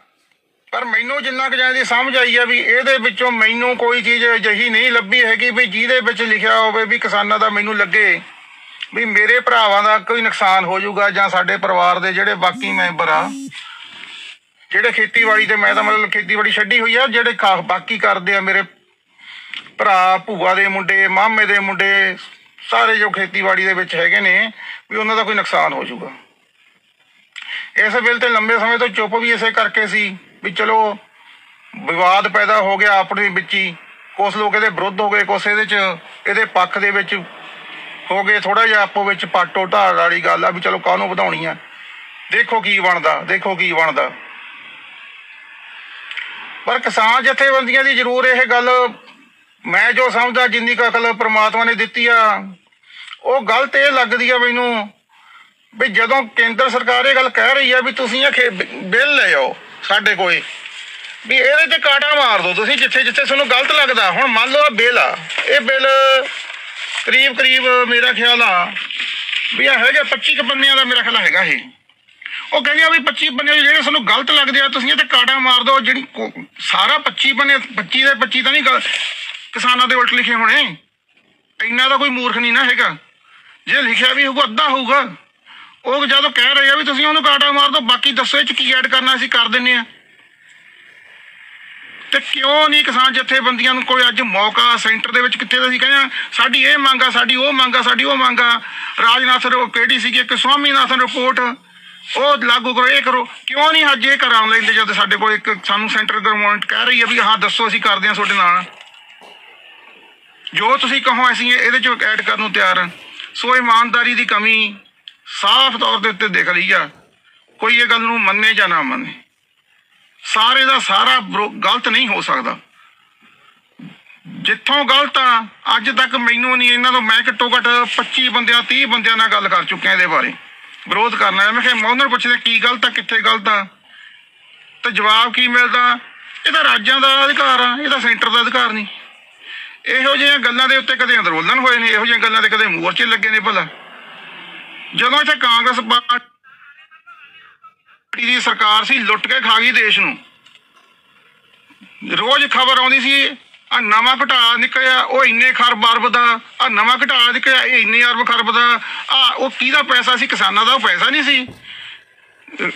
ਪਰ ਮੈਨੂੰ ਜਿੰਨਾ ਕੁ ਜਾਂਦੀ ਸਮਝ ਆਈ ਆ ਵੀ ਇਹਦੇ ਵਿੱਚੋਂ ਮੈਨੂੰ ਕੋਈ ਚੀਜ਼ ਅਜਿਹੀ ਨਹੀਂ ਲੱਭੀ ਹੈਗੀ ਵੀ ਜਿਹਦੇ ਵਿੱਚ ਲਿਖਿਆ ਹੋਵੇ ਵੀ ਕਿਸਾਨਾਂ ਦਾ ਮੈਨੂੰ ਲੱਗੇ। ਵੀ ਮੇਰੇ ਭਰਾਵਾਂ ਦਾ ਕੋਈ ਨੁਕਸਾਨ ਹੋ ਜਾਊਗਾ ਜਾਂ ਸਾਡੇ ਪਰਿਵਾਰ ਦੇ ਜਿਹੜੇ ਬਾਕੀ ਮੈਂਬਰ ਆ, ਜਿਹੜੇ ਖੇਤੀਬਾੜੀ ਤੇ ਮੈਂ ਤਾਂ ਮਤਲਬ ਖੇਤੀਬਾੜੀ ਛੱਡੀ ਹੋਈ ਆ, ਜਿਹੜੇ ਬਾਕੀ ਕਰਦੇ ਆ ਮੇਰੇ ਭਰਾ, ਭੂਆ ਦੇ ਮੁੰਡੇ, ਮਾਮੇ ਦੇ ਮੁੰਡੇ, ਸਾਰੇ ਜੋ ਖੇਤੀਬਾੜੀ ਦੇ ਵਿੱਚ ਹੈਗੇ ਨੇ, ਵੀ ਉਹਨਾਂ ਦਾ ਕੋਈ ਨੁਕਸਾਨ ਹੋ ਜਾਊਗਾ। ਇਸ ਬਿੱਲ ਤੇ ਲੰਬੇ ਸਮੇਂ ਤੋਂ ਚੁੱਪ ਵੀ ਇਸੇ ਕਰਕੇ ਸੀ, ਵੀ ਚਲੋ ਵਿਵਾਦ ਪੈਦਾ ਹੋ ਗਿਆ ਆਪਣੇ ਵਿੱਚ ਹੀ ਕੁਝ ਲੋਕ ਇਹਦੇ ਵਿਰੁੱਧ ਹੋ ਗਏ ਕੁਝ ਇਹਦੇ ਚ, ਇਹਦੇ ਪੱਖ ਦੇ ਵਿੱਚ ਹੋ ਗਏ ਥੋੜਾ ਜਿਹਾ ਆਪੋ ਵਿੱਚ ਪਾਟੋ ਢਾਲ ਵਾਲੀ ਗੱਲ ਆ ਵੀ ਚਲੋ ਕਾਹਨੂੰ ਵਧਾਉਣੀ ਆ। ਦੇਖੋ ਕੀ ਬਣਦਾ, ਦੇਖੋ ਕੀ ਬਣਦਾ। ਪਰ ਕਿਸਾਨ ਜਥੇਬੰਦੀਆਂ ਦੀ ਜ਼ਰੂਰ ਇਹ ਗੱਲ ਮੈਂ ਜੋ ਸਮਝਦਾ, ਜਿੰਨੀ ਕੁ ਅਕਲ ਪ੍ਰਮਾਤਮਾ ਨੇ ਦਿੱਤੀ ਆ, ਉਹ ਗਲਤ ਇਹ ਲੱਗਦੀ ਆ ਮੈਨੂੰ ਵੀ ਜਦੋਂ ਕੇਂਦਰ ਸਰਕਾਰ ਇਹ ਗੱਲ ਕਹਿ ਰਹੀ ਆ ਵੀ ਤੁਸੀਂ ਇਹ ਬਿੱਲ ਲੈ ਆਓ ਸਾਡੇ ਕੋਲੇ, ਵੀ ਇਹਦੇ ਤੇ ਕਾਟਾ ਮਾਰ ਦਿਓ ਤੁਸੀਂ ਜਿੱਥੇ ਜਿੱਥੇ ਤੁਹਾਨੂੰ ਗਲਤ ਲੱਗਦਾ। ਹੁਣ ਮੰਨ ਲਓ ਆਹ ਬਿੱਲ ਆ, ਇਹ ਬਿੱਲ ਕਰੀਬ ਕਰੀਬ ਮੇਰਾ ਖਿਆਲ ਆ ਵੀ ਇਹ ਹੈਗਾ 25 ਕੁ ਬੰਦਿਆਂ ਦਾ ਮੇਰਾ ਖਿਆਲ ਹੈਗਾ ਇਹ। ਉਹ ਕਹਿੰਦੇ ਆ ਵੀ 25 ਬੰਦੇ ਜਿਹੜੇ ਸਾਨੂੰ ਗਲਤ ਲੱਗਦੇ ਆ, ਤੁਸੀਂ ਇਹ ਤੇ ਕਾਟਾ ਮਾਰ ਦਿਓ, ਜਿਹੜੀ ਕੋ- ਸਾਰਾ 25 ਬੰਦੇ 25 ਦੇ 25 ਤਾਂ ਨਹੀਂ ਗਲ- ਕਿਸਾਨਾਂ ਦੇ ਉਲਟ ਲਿਖੇ ਹੋਣੇ। ਇੰਨਾ ਦਾ ਕੋਈ ਮੂਰਖ ਨਹੀਂ ਨਾ ਹੈਗਾ। ਜੇ ਲਿਖਿਆ ਵੀ ਹੋਊਗਾ, ਅੱਧਾ ਹੋਊਗਾ। ਉਹ ਜਦੋਂ ਕਹਿ ਰਹੇ ਆ ਵੀ ਤੁਸੀਂ ਉਹਨੂੰ ਕਾਟਾ ਮਾਰ ਦਿਓ, ਬਾਕੀ ਦੱਸੋ ਇਹ ਚ ਕੀ ਐਡ ਕਰਨਾ, ਅਸੀਂ ਕਰ ਦਿੰਨੇ ਆ। ਤੇ ਕਿਉਂ ਨਹੀਂ ਕਿਸਾਨ ਜਥੇਬੰਦੀਆਂ ਨੂੰ ਕੋਈ ਅੱਜ ਮੌਕਾ ਸੈਂਟਰ ਦੇ ਵਿੱਚ ਕਿੱਥੇ ਦਾ ਸੀ ਕਹਿੰਦੇ ਸਾਡੀ ਇਹ ਮੰਗ ਆ, ਸਾਡੀ ਉਹ ਮੰਗ ਆ, ਸਾਡੀ ਉਹ ਮੰਗ ਆ। ਰਾਜਨਾਥ ਰੋ ਕਿਹੜੀ ਸੀਗੀ? ਇੱਕ ਸਵਾਮੀਨਾਥਨ ਰਿਪੋਰਟ ਉਹ ਲਾਗੂ ਕਰੋ, ਇਹ ਕਰੋ। ਕਿਉਂ ਨਹੀਂ ਅੱਜ ਇਹ ਕਰਾਂ ਲੈਂਦੇ ਜਦ ਸਾਡੇ ਕੋਲ ਇੱਕ ਸਾਨੂੰ ਸੈਂਟਰ ਗਵਰਨਮੈਂਟ ਕਹਿ ਰਹੀ ਹੈ ਵੀ ਹਾਂ, ਦੱਸੋ ਅਸੀਂ ਕਰਦੇ ਹਾਂ ਤੁਹਾਡੇ ਨਾਲ। ਜੋ ਤੁਸੀਂ ਕਹੋ, ਅਸੀਂ ਇਹਦੇ ਚ ਐਡ ਕਰਨ ਨੂੰ ਤਿਆਰ ਹਾਂ। ਸੋ ਇਮਾਨਦਾਰੀ ਦੀ ਕਮੀ ਸਾਫ਼ ਤੌਰ ਦੇ ਉੱਤੇ ਦਿਖ ਰਹੀ ਆ। ਕੋਈ ਇਹ ਗੱਲ ਨੂੰ ਮੰਨੇ ਜਾਂ ਨਾ ਮੰਨੇ। ਸਾਰੇ ਦਾ ਸਾਰਾ ਗਲਤ ਨਹੀਂ ਹੋ ਸਕਦਾ। ਜਿੱਥੋਂ ਗਲਤ ਆ, ਅੱਜ ਤੱਕ ਮੈਨੂੰ ਨਹੀਂ ਇਹਨਾਂ ਤੋਂ ਮੈਂ ਘੱਟੋ ਘੱਟ 25 ਬੰਦਿਆਂ 30 ਬੰਦਿਆਂ ਨਾਲ ਗੱਲ ਕਰ ਚੁੱਕਿਆ ਇਹਦੇ ਬਾਰੇ। ਵਿਰੋਧ ਕਰਨਾ ਮੈਂ ਕਿਹਾ, ਮੈਂ ਉਹਨਾਂ ਨੂੰ ਪੁੱਛਦੇ, ਕੀ ਗਲਤ ਆ, ਕਿੱਥੇ ਗਲਤ ਆ? ਤੇ ਜਵਾਬ ਕੀ ਮਿਲਦਾ? ਇਹ ਤਾਂ ਰਾਜਾਂ ਦਾ ਅਧਿਕਾਰ ਆ, ਇਹ ਤਾਂ ਸੈਂਟਰ ਦਾ ਅਧਿਕਾਰ ਨਹੀਂ। ਇਹੋ ਜਿਹੀਆਂ ਗੱਲਾਂ ਦੇ ਉੱਤੇ ਕਦੇ ਅੰਦੋਲਨ ਹੋਏ ਨੇ, ਇਹੋ ਜਿਹੀਆਂ ਗੱਲਾਂ ਦੇ ਕਦੇ ਮੋਰਚੇ ਲੱਗੇ ਨੇ ਭਲਾ। ਜਦੋਂ ਇੱਥੇ ਕਾਂਗਰਸ ਪਾਰਟੀ ਦੀ ਸਰਕਾਰ ਸੀ, ਲੁੱਟ ਕੇ ਖਾ ਗਈ ਦੇਸ਼ ਨੂੰ। ਰੋਜ਼ ਖਬਰ ਆਉਂਦੀ ਸੀ, ਆ ਨਵਾਂ ਘਟਾ ਨਿਕਲਿਆ, ਉਹ ਇੰਨੇ ਖਰਬ ਅਰਬ ਦਾ, ਆ ਨਵਾਂ ਘਟਾ ਨਿਕਲਿਆ, ਇਹ ਇੰਨੇ ਅਰਬ ਖਰਬ ਦਾ, ਆ ਉਹ ਕਿਹਦਾ ਪੈਸਾ ਸੀ, ਕਿਸਾਨਾਂ ਦਾ ਉਹ ਪੈਸਾ ਨਹੀਂ ਸੀ।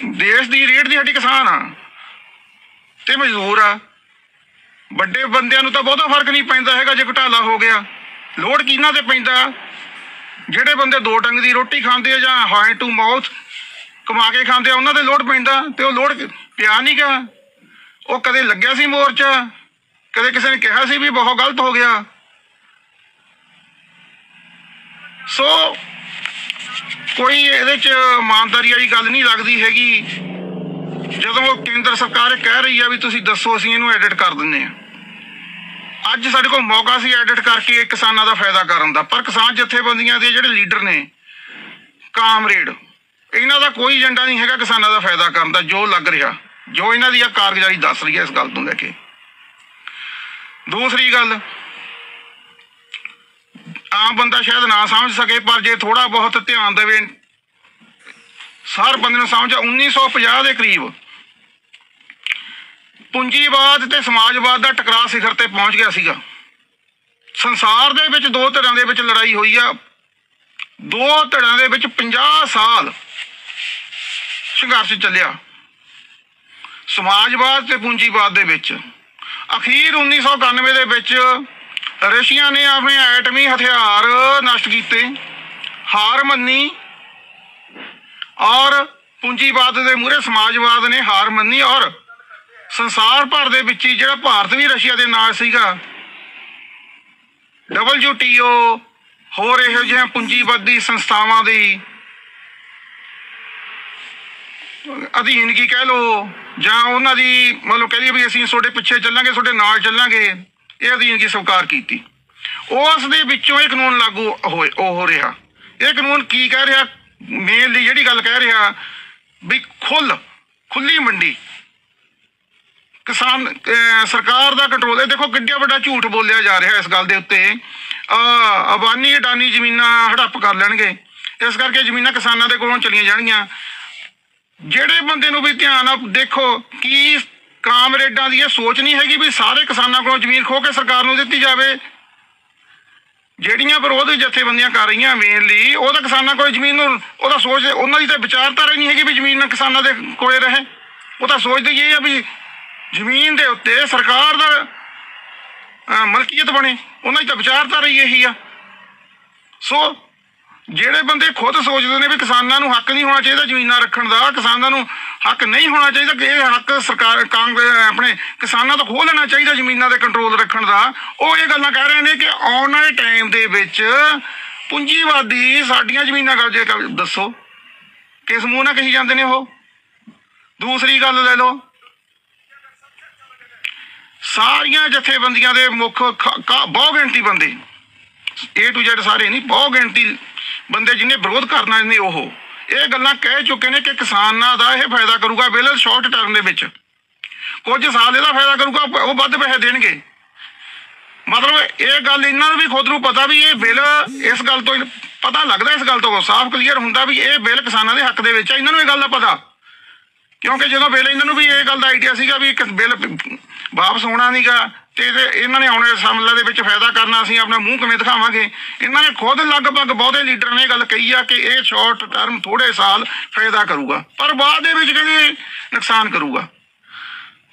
ਦੇਸ਼ ਦੀ ਰੇਟ ਦੀ ਸਾਡੀ ਕਿਸਾਨ ਆ, ਤੇ ਮਜ਼ਦੂਰ ਆ। ਵੱਡੇ ਬੰਦਿਆਂ ਨੂੰ ਤਾਂ ਬਹੁਤਾ ਫ਼ਰਕ ਨਹੀਂ ਪੈਂਦਾ ਹੈਗਾ, ਜੇ ਘਟਾਲਾ ਹੋ ਗਿਆ। ਲੋਡ ਕਿਹਨਾਂ ਤੇ ਪੈਂਦਾ? ਜਿਹੜੇ ਬੰਦੇ ਦੋ ਟੰਗ ਦੀ ਰੋਟੀ ਖਾਂਦੇ ਆ ਜਾਂ ਹਾਈ ਟੂ ਮਾਊਥ ਕਮਾ ਕੇ ਖਾਂਦੇ ਆ, ਉਹਨਾਂ ਦੇ ਲੋਡ ਪੈਂਦਾ ਤੇ ਉਹ ਲੋਡ ਪਿਆ ਨਹੀਂਗਾ ਉਹ ਕਦੇ ਲੱਗਿਆ ਸੀ ਮੋਰਚਾ, ਕਦੇ ਕਿਸੇ ਨੇ ਕਿਹਾ ਸੀ ਵੀ ਬਹੁਤ ਗਲਤ ਹੋ ਗਿਆ। ਸੋ ਕੋਈ ਇਹਦੇ ਚ ਇਮਾਨਦਾਰੀ ਵਾਲੀ ਗੱਲ ਨਹੀਂ ਲੱਗਦੀ ਹੈਗੀ। ਜਦੋਂ ਕੇਂਦਰ ਸਰਕਾਰ ਇਹ ਕਹਿ ਰਹੀ ਆ ਵੀ ਤੁਸੀਂ ਦੱਸੋ, ਅਸੀਂ ਇਹਨੂੰ ਐਡਿਟ ਕਰ ਦਿੰਨੇ ਆ। ਅੱਜ ਸਾਡੇ ਕੋਲ ਮੌਕਾ ਸੀ ਐਡਿਟ ਕਰਕੇ ਕਿਸਾਨਾਂ ਦਾ ਫਾਇਦਾ ਕਰਨ ਦਾ, ਪਰ ਕਿਸਾਨ ਜਥੇਬੰਦੀਆਂ ਦੇ ਜਿਹੜੇ ਲੀਡਰ ਨੇ, ਕਾਮਰੇਡ ਇਹਨਾਂ ਦਾ ਕੋਈ ਏਜੰਡਾ ਨਹੀਂ ਹੈਗਾ ਕਿਸਾਨਾਂ ਦਾ ਫਾਇਦਾ ਕਰਨ ਦਾ ਜੋ ਲੱਗ ਰਿਹਾ ਜੋ ਇਹਨਾਂ ਦੀ ਆ ਕਾਰਗੁਜ਼ਾਰੀ ਦੱਸ ਰਹੀ ਹੈ ਇਸ ਗੱਲ ਤੋਂ ਲੈ ਕੇ। ਦੂਸਰੀ ਗੱਲ ਆਮ ਬੰਦਾ ਸ਼ਾਇਦ ਨਾ ਸਮਝ ਸਕੇ ਪਰ ਜੇ ਥੋੜਾ ਬਹੁਤ ਧਿਆਨ ਦੇਵੇ ਸਾਰ ਬੰਦੇ ਨੂੰ ਸਮਝ ਆ, 1950 ਦੇ ਕਰੀਬ ਪੂੰਜੀਵਾਦ ਤੇ ਸਮਾਜਵਾਦ ਦਾ ਟਕਰਾਅ ਸਿਖਰ ਤੇ ਪਹੁੰਚ ਗਿਆ ਸੀਗਾ। ਸੰਸਾਰ ਦੇ ਵਿੱਚ ਦੋ ਧਿਰਾਂ ਦੇ ਵਿੱਚ ਲੜਾਈ ਹੋਈ ਆ। ਦੋ ਧਿਰਾਂ ਦੇ ਵਿੱਚ 50 ਸਾਲ ਸੰਘਰਸ਼ ਚੱਲਿਆ। ਸਮਾਜਵਾਦ ਤੇ ਪੂੰਜੀਵਾਦ ਦੇ ਵਿੱਚ। ਅਖੀਰ 1991 ਦੇ ਵਿੱਚ ਰਸ਼ੀਆ ਨੇ ਆਪਣੇ ਐਟਮੀ ਹਥਿਆਰ ਨਸ਼ਟ ਕੀਤੇ, ਹਾਰ ਮੰਨੀ ਔਰ ਪੂੰਜੀਵਾਦ ਦੇ ਮੂਹਰੇ ਸਮਾਜਵਾਦ ਨੇ ਹਾਰ ਮੰਨੀ ਔਰ ਸੰਸਾਰ ਭਰ ਦੇ ਵਿੱਚ ਜਿਹੜਾ ਭਾਰਤ ਵੀ ਰਸ਼ੀਆ ਦੇ ਨਾਲ ਸੀਗਾ WTO ਹੋਰ ਇਹੋ ਜਿਹੀਆਂ ਪੂੰਜੀਵਾਦੀ ਸੰਸਥਾਵਾਂ ਦੀ ਅਧੀਨ ਕੀ ਕਹਿ ਲੋ ਜਾਂ ਉਹਨਾਂ ਦੀ ਮਤਲਬ ਕਹਿ ਲਈਏ ਵੀ ਅਸੀਂ ਤੁਹਾਡੇ ਪਿੱਛੇ ਚੱਲਾਂਗੇ, ਤੁਹਾਡੇ ਨਾਲ ਚੱਲਾਂਗੇ, ਇਹ ਅਧੀਨ ਕੀ ਸਵੀਕਾਰ ਕੀਤੀ? ਉਸ ਦੇ ਵਿੱਚੋਂ ਇਹ ਕਾਨੂੰਨ ਲਾਗੂ ਹੋਏ, ਉਹ ਹੋ ਰਿਹਾ। ਇਹ ਕਾਨੂੰਨ ਕੀ ਕਹਿ ਰਿਹਾ? ਮੇਨਲੀ ਜਿਹੜੀ ਗੱਲ ਕਹਿ ਰਿਹਾ ਵੀ ਖੁੱਲ ਖੁੱਲੀ ਮੰਡੀ। ਕਿਸਾਨ, ਅਹ, ਸਰਕਾਰ ਦਾ ਕੰਟਰੋਲ ਇਹ ਦੇਖੋ ਕਿੱਡਾ ਵੱਡਾ ਝੂਠ ਬੋਲਿਆ ਜਾ ਰਿਹਾ ਇਸ ਗੱਲ ਦੇ ਉੱਤੇ। ਆ ਅਬਾਨੀ ਅਡਾਨੀ ਜ਼ਮੀਨਾਂ ਹੜੱਪ ਕਰ ਲੈਣਗੇ। ਇਸ ਕਰਕੇ ਜ਼ਮੀਨਾਂ ਕਿਸਾਨਾਂ ਦੇ ਕੋਲੋਂ ਚਲੀਆਂ ਜਾਣਗੀਆਂ। ਜਿਹੜੇ ਬੰਦੇ ਨੂੰ ਵੀ ਧਿਆਨ ਨਾਲ ਦੇਖੋ ਕਿ ਕਾਮਰੇਡਾਂ ਦੀ ਇਹ ਸੋਚ ਨਹੀਂ ਹੈਗੀ ਵੀ ਸਾਰੇ ਕਿਸਾਨਾਂ ਕੋਲੋਂ ਜ਼ਮੀਨ ਖੋ ਕੇ ਸਰਕਾਰ ਨੂੰ ਦਿੱਤੀ ਜਾਵੇ। ਜਿਹੜੀਆਂ ਵਿਰੋਧ ਜਥੇਬੰਦੀਆਂ ਕਰ ਰਹੀਆਂ ਮੇਨਲੀ ਉਹ ਤਾਂ ਕਿਸਾਨਾਂ ਕੋਲ ਜ਼ਮੀਨ ਨੂੰ ਉਹਦਾ ਸੋਚ, ਉਹਨਾਂ ਦੀ ਤਾਂ ਵਿਚਾਰਧਾਰਾ ਨਹੀਂ ਹੈਗੀ ਵੀ ਜ਼ਮੀਨ ਕਿਸਾਨਾਂ ਦੇ ਕੋਲੇ ਰਹੇ। ਉਹ ਤਾਂ ਸੋਚਦੇ ਹੀ ਇਹ ਆ ਵੀ ਜ਼ਮੀਨ ਦੇ ਉੱਤੇ ਸਰਕਾਰ ਦਾ ਮਲਕੀਅਤ ਬਣੇ। ਉਹਨਾਂ ਦੀ ਤਾਂ ਵਿਚਾਰਧਾਰਾ ਹੀ ਇਹੀ ਆ। ਸੋ ਜਿਹੜੇ ਬੰਦੇ ਖੁਦ ਸੋਚਦੇ ਨੇ ਵੀ ਕਿਸਾਨਾਂ ਨੂੰ ਹੱਕ ਨਹੀਂ ਹੋਣਾ ਚਾਹੀਦਾ ਜ਼ਮੀਨਾਂ ਰੱਖਣ ਦਾ, ਕਿਸਾਨਾਂ ਨੂੰ ਹੱਕ ਨਹੀਂ ਹੋਣਾ ਚਾਹੀਦਾ ਕਿ ਇਹ ਹੱਕ ਸਰਕਾਰ, ਕਾਂਗਰਸ ਆਪਣੇ ਕਿਸਾਨਾਂ ਤੋਂ ਖੋਹ ਲੈਣਾ ਚਾਹੀਦਾ ਜ਼ਮੀਨਾਂ ਦੇ ਕੰਟਰੋਲ ਰੱਖਣ ਦਾ। ਉਹ ਇਹ ਗੱਲਾਂ ਕਹਿ ਰਹੇ ਨੇ ਕਿ ਆਉਣ ਵਾਲੇ ਟਾਈਮ ਦੇ ਵਿੱਚ ਪੂੰਜੀਵਾਦੀ ਸਾਡੀਆਂ ਜ਼ਮੀਨਾਂ ਕਬਜ਼ੇ ਕਰ, ਦੱਸੋ, ਕਿਸ ਮੂੰਹ ਨਾਲ ਕਹੀ ਜਾਂਦੇ ਨੇ ਉਹ? ਦੂਸਰੀ ਗੱਲ ਲੈ ਲਓ। ਸਾਰੀਆਂ ਜਥੇਬੰਦੀਆਂ ਦੇ ਮੁੱਖ ਖ- ਗਿਣਤੀ ਬੰਦੇ। ਏ ਟੂ Z ਸਾਰੇ ਨਹੀਂ, ਬਹੁਤ ਗਿਣਤੀ ਬੰਦੇ ਜਿਹਨੇ ਵਿਰੋਧ ਕਰਨਾ ਨੇ ਉਹ। ਇਹ ਗੱਲਾਂ ਕਹਿ ਚੁੱਕੇ ਨੇ ਕਿ ਕਿਸਾਨਾਂ ਦਾ ਇਹ ਫਾਇਦਾ ਕਰੂਗਾ ਬਿੱਲ ਸ਼ਾਰਟ ਟਰਮ ਦੇ ਵਿੱਚ। ਕੁਝ ਸਾਲ ਇਹਦਾ ਫਾਇਦਾ ਕਰੂਗਾ, ਉਹ ਵੱਧ ਪੈਸੇ ਦੇਣਗੇ। ਮਤਲਬ ਇਹ ਗੱਲ ਇਹਨਾਂ ਨੂੰ ਵੀ ਖੁਦ ਨੂੰ ਪਤਾ ਵੀ ਇਹ ਬਿੱਲ ਇਸ ਗੱਲ ਤੋਂ ਪਤਾ ਲੱਗਦਾ ਇਸ ਗੱਲ ਤੋਂ, ਸਾਫ਼ ਕਲੀਅਰ ਹੁੰਦਾ ਵੀ ਇਹ ਬਿੱਲ ਕਿਸਾਨਾਂ ਦੇ ਹੱਕ ਦੇ ਵਿੱਚ ਆ, ਇਹਨਾਂ ਨੂੰ ਇਹ ਗੱਲ ਦਾ ਪਤਾ। ਕਿਉਂਕਿ ਜਦੋਂ ਬਿੱਲ ਇਹਨਾਂ ਨੂੰ ਵੀ ਇਹ ਗੱਲ ਦਾ ਆਈਡੀਆ ਸੀਗਾ ਵੀ ਬਿੱਲ ਵਾਪਸ ਹੋਣਾ ਨਹੀਂਗਾ ਤੇ ਇਹਨਾਂ ਨੇ ਆਉਣੇ ਸਮਲਾ ਦੇ ਵਿੱਚ ਫਾਇਦਾ ਕਰਨਾ, ਅਸੀਂ ਆਪਣਾ ਮੂੰਹ ਕਿਵੇਂ ਦਿਖਾਵਾਂਗੇ? ਇਹਨਾਂ ਨੇ ਖੁਦ ਲਗਭਗ ਬਹੁਤੇ ਲੀਡਰਾਂ ਨੇ ਇਹ ਗੱਲ ਕਹੀ ਆ ਕਿ ਇਹ ਸ਼ਾਰਟ ਟਰਮ ਥੋੜੇ ਸਾਲ ਫਾਇਦਾ ਕਰੂਗਾ, ਪਰ ਬਾਅਦ ਦੇ ਵਿੱਚ ਕਹਿੰਦੇ ਨੁਕਸਾਨ ਕਰੂਗਾ?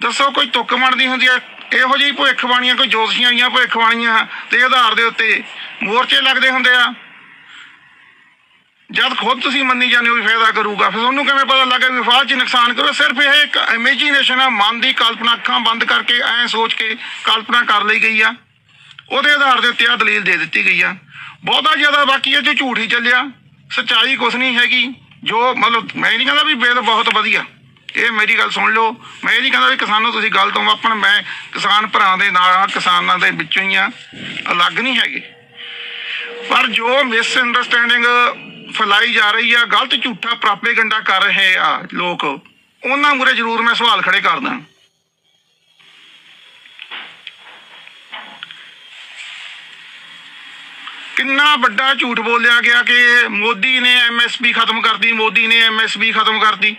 ਦੱਸੋ, ਕੋਈ ਤੁੱਕ ਮੰਨਦੀ ਹੁੰਦੀ ਹੈ ਇਹੋ ਜਿਹੀ ਭਵਿੱਖਬਾਣੀਆਂ ਕੋਈ ਜੋਤਸ਼ੀਆਂ ਆਈਆਂ ਭਵਿੱਖਬਾਣੀਆਂ ਦੇ ਆਧਾਰ ਦੇ ਉੱਤੇ ਮੋਰਚੇ ਲੱਗਦੇ ਹੁੰਦੇ ਆ। ਜਦ ਖੁਦ ਤੁਸੀਂ ਮੰਨੀ ਜਾਂਦੇ ਹੋ ਵੀ ਫਾਇਦਾ ਕਰੂਗਾ, ਫਿਰ ਤੁਹਾਨੂੰ ਕਿਵੇਂ ਪਤਾ ਲੱਗਾ ਵੀ ਬਾਅਦ ਚ ਨੁਕਸਾਨ ਕਰੂਗਾ? ਸਿਰਫ ਇਹ ਇੱਕ ਇਮੇਜਿਨੇਸ਼ਨ ਆ, ਮਨ ਦੀ ਕਲਪਨਾ ਅੱਖਾਂ ਬੰਦ ਕਰਕੇ ਐ ਸੋਚ ਕੇ ਕਲਪਨਾ ਕਰ ਲਈ ਗਈ ਆ। ਉਹਦੇ ਆਧਾਰ ਦੇ ਉੱਤੇ ਆ ਦਲੀਲ ਦੇ ਦਿੱਤੀ ਗਈ ਆ। ਬਹੁਤਾ ਜ਼ਿਆਦਾ ਬਾਕੀ ਇਹ ਜੋ ਝੂਠ ਹੀ ਚੱਲਿਆ। ਸੱਚਾਈ ਕੁਛ ਨਹੀਂ ਹੈਗੀ। ਜੋ ਮਤਲਬ ਮੈਂ ਨਹੀਂ ਕਹਿੰਦਾ ਵੀ ਬਿੱਲ ਬਹੁਤ ਵਧੀਆ। ਇਹ ਮੇਰੀ ਗੱਲ ਸੁਣ ਲਓ। ਮੈਂ ਇਹ ਨਹੀਂ ਕਹਿੰਦਾ ਵੀ ਕਿਸਾਨੋ ਤੁਸੀਂ ਗੱਲ ਤੋਂ ਵਾਪਣ ਮੈਂ ਕਿਸਾਨ ਭਰਾ ਦੇ ਨਾਲ ਕਿਸਾਨਾਂ ਦੇ ਵਿੱਚੋਂ ਹੀ ਆ। ਅਲੱਗ ਨਹੀਂ ਹੈਗੇ। ਪਰ ਜੋ ਮਿਸ ਅੰਡਰਸਟੈਂਡਿੰਗ ਫੈਲਾਈ ਜਾ ਰਹੀ ਆ, ਗਲਤ ਝੂਠਾ ਪ੍ਰਾਪੇਗੰਡਾ ਕਰ ਰਹੇ ਆ ਲੋਕ। ਉਹਨਾਂ ਮੂਰੇ ਜ਼ਰੂਰ ਮੈਂ ਸਵਾਲ ਖੜੇ ਕਰਦਾ। ਕਿੰਨਾ ਵੱਡਾ ਝੂਠ ਬੋਲਿਆ ਗਿਆ ਕਿ ਮੋਦੀ ਨੇ ਐਮਐਸਪੀ ਖਤਮ ਕਰਤੀ ਮੋਦੀ ਨੇ ਐਮਐਸਪੀ ਖਤਮ ਕਰਤੀ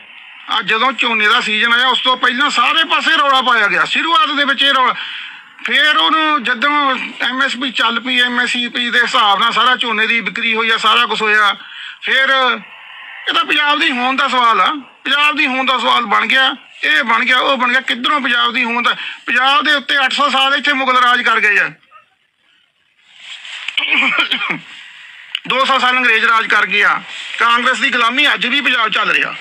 ਆ ਜਦੋਂ ਝੋਨੇ ਦਾ ਸੀਜ਼ਨ ਆਇਆ, ਉਸ ਤੋਂ ਪਹਿਲਾਂ ਸਾਰੇ ਪਾਸੇ ਰੌਲਾ ਪਾਇਆ ਗਿਆ। ਸ਼ੁਰੂਆਤ ਦੇ ਵਿੱਚ ਇਹ ਰੌਲਾ ਫਿਰ ਉਹਨੂੰ ਜਦੋਂ ਐਮਐਸਪੀ ਚੱਲ ਪਈ ਐਮਐਸਪੀ ਦੇ ਹਿਸਾਬ ਨਾਲ ਸਾਰਾ ਝੋਨੇ ਦੀ ਵਿਕਰੀ ਹੋਈ ਆ, ਸਾਰਾ ਕੁਝ ਹੋਇਆ। ਫਿਰ ਇਹ ਤਾਂ ਪੰਜਾਬ ਦੀ ਹੋਣ ਦਾ ਸਵਾਲ ਆ। ਪੰਜਾਬ ਦੀ ਹੋਂਦ ਦਾ ਸਵਾਲ ਬਣ ਗਿਆ, ਇਹ ਬਣ ਗਿਆ, ਉਹ ਬਣ ਗਿਆ, ਕਿੱਧਰੋਂ ਪੰਜਾਬ ਦੀ ਹੋਂਦ ਦਾ ਪੰਜਾਬ ਦੇ ਉੱਤੇ 800 ਸਾਲ ਇੱਥੇ ਮੁਗਲ ਰਾਜ ਕਰ ਗਏ ਆ। 200 ਸਾਲ ਅੰਗਰੇਜ਼ ਰਾਜ ਕਰ ਗਿਆ ਕਾਂਗਰਸ ਦੀ ਗੁਲਾਮੀ ਅੱਜ ਵੀ ਪੰਜਾਬ ਚੱਲ ਰਿਹਾ।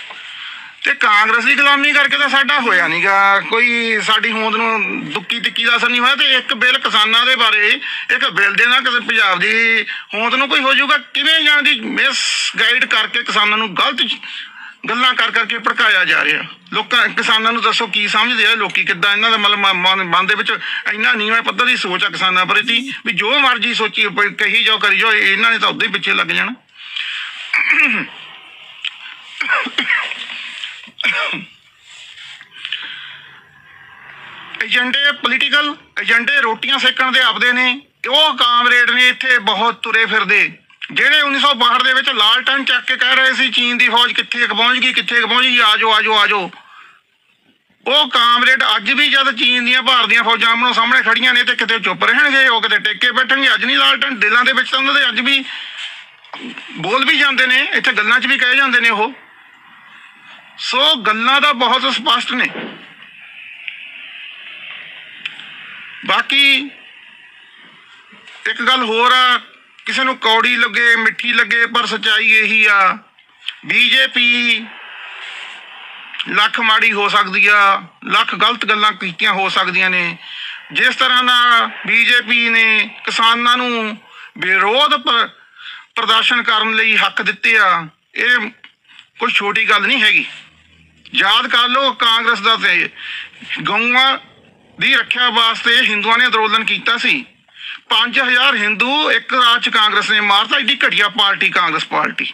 ਤੇ ਕਾਂਗਰਸੀ ਦੀ ਗੁਲਾਮੀ ਕਰਕੇ ਤਾਂ ਸਾਡਾ ਹੋਇਆ ਨਹੀਂਗਾ ਕੋਈ ਸਾਡੀ ਹੋਂਦ ਨੂੰ ਦੁੱਕੀ ਟਿੱਕੀ ਦਾ ਅਸਰ ਨਹੀਂ ਹੋਇਆ ਤੇ ਇੱਕ ਬਿੱਲ ਕਿਸਾਨਾਂ ਦੇ ਬਾਰੇ, ਇੱਕ ਬਿੱਲ ਦੇ ਨਾਲ ਕਿਸੇ ਪੰਜਾਬ ਦੀ ਹੋਂਦ ਨੂੰ ਕੋਈ ਹੋ ਜਾਊਗਾ, ਕਿਵੇਂ ਜਾਣਦੀ ਮਿਸ ਗਾਈਡ ਕਰਕੇ ਕਿਸਾਨਾਂ ਨੂੰ ਗਲਤ ਗੱਲਾਂ ਕਰ ਕਰਕੇ ਭੜਕਾਇਆ ਜਾ ਰਿਹਾ। ਲੋਕਾਂ, ਕਿਸਾਨਾਂ ਨੂੰ ਦੱਸੋ ਕੀ ਸਮਝਦੇ ਆ ਲੋਕੀ ਕਿੱਦਾਂ ਇਹਨਾਂ ਦਾ ਮਤਲਬ ਮ- ਮਨ ਮਨ ਦੇ ਵਿੱਚ ਇੰਨਾ ਨੀਵੇਂ ਪੱਧਰ ਦੀ ਸੋਚ ਆ ਕਿਸਾਨਾਂ ਪ੍ਰਤੀ ਵੀ ਜੋ ਮਰਜ਼ੀ ਸੋਚੀ ਕਹੀ ਜਾਓ, ਕਰੀ ਜਾਓ ਇਹਨਾਂ ਨੇ ਤਾਂ ਉਦੋਂ ਹੀ ਪਿੱਛੇ ਲੱਗ ਜਾਣਾ। ਏਜੰਡੇ ਪੋਲੀਟੀਕਲ ਏਜੰਡੇ ਰੋਟੀਆਂ ਸੇਕਣ ਦੇ ਆਪਦੇ ਨੇ, ਉਹ ਕਾਮਰੇਡ ਨੇ ਇੱਥੇ ਬਹੁਤ ਤੁਰੇ ਫਿਰਦੇ। ਜਿਹੜੇ 1962 ਦੇ ਵਿੱਚ ਲਾਲਟਨ ਚੱਕ ਕੇ ਕਹਿ ਰਹੇ ਸੀ, ਚੀਨ ਦੀ ਫੌਜ ਕਿੱਥੇ ਪਹੁੰਚ ਗਈ ਕਿੱਥੇ ਪਹੁੰਚ ਗਈ ਆਜੋ ਆਜੋ ਆਜੋ। ਉਹ ਕਾਮਰੇਡ ਅੱਜ ਵੀ ਜਦ ਚੀਨ ਦੀਆਂ ਭਾਰਤ ਦੀਆਂ ਫੌਜਾਂ ਆਮਣੋ ਸਾਹਮਣੇ ਖੜੀਆਂ ਨੇ ਤੇ ਕਿਤੇ ਚੁੱਪ ਰਹਿਣਗੇ, ਉਹ ਕਿਤੇ ਟੇਕੇ ਬੈਠਣਗੇ, ਅੱਜ ਨਹੀਂ ਲਾਲਟਨ ਦਿਲਾਂ ਦੇ ਵਿੱਚ ਤਾਂ ਉਹਨਾਂ ਦੇ ਅੱਜ ਵੀ ਬੋਲ ਵੀ ਜਾਂਦੇ ਨੇ, ਇੱਥੇ ਗੱਲਾਂ 'ਚ ਵੀ ਕਹੇ ਜਾਂਦੇ ਨੇ ਉਹ। ਸੋ ਗੱਲਾਂ ਦਾ ਬਹੁਤ ਸਪਸ਼ਟ ਨੇ। ਬਾਕੀ ਇੱਕ ਗੱਲ ਹੋਰ ਆ, ਕਿਸੇ ਨੂੰ ਕੌੜੀ ਲੱਗੇ, ਮਿੱਠੀ ਲੱਗੇ, ਪਰ ਸੱਚਾਈ ਇਹੀ ਆ, ਬੀਜੇਪੀ ਲੱਖ ਮਾੜੀ ਹੋ ਸਕਦੀ ਆ, ਲੱਖ ਗਲਤ ਗੱਲਾਂ ਕੀਤੀਆਂ ਹੋ ਸਕਦੀਆਂ ਨੇ। ਜਿਸ ਤਰ੍ਹਾਂ ਨਾਲ ਬੀਜੇਪੀ ਨੇ ਕਿਸਾਨਾਂ ਨੂੰ ਵਿਰੋਧ ਪ੍ਰਦਰਸ਼ਨ ਕਰਨ ਲਈ ਹੱਕ ਦਿੱਤੇ ਆ, ਇਹ ਕੋਈ ਛੋਟੀ ਗੱਲ ਨਹੀਂ ਹੈਗੀ। ਯਾਦ ਕਰ ਲਓ, ਕਾਂਗਰਸ ਦਾ ਤੇ ਗਊਆਂ ਦੀ ਰੱਖਿਆ ਵਾਸਤੇ ਹਿੰਦੂਆਂ ਨੇ ਅੰਦੋਲਨ ਕੀਤਾ ਸੀ। 5000 ਹਿੰਦੂ ਇੱਕ ਰਾਜ ਚ ਕਾਂਗਰਸ ਨੇ ਮਾਰਤਾ, ਏਡੀ ਘਟੀਆ ਪਾਰਟੀ ਕਾਂਗਰਸ ਪਾਰਟੀ।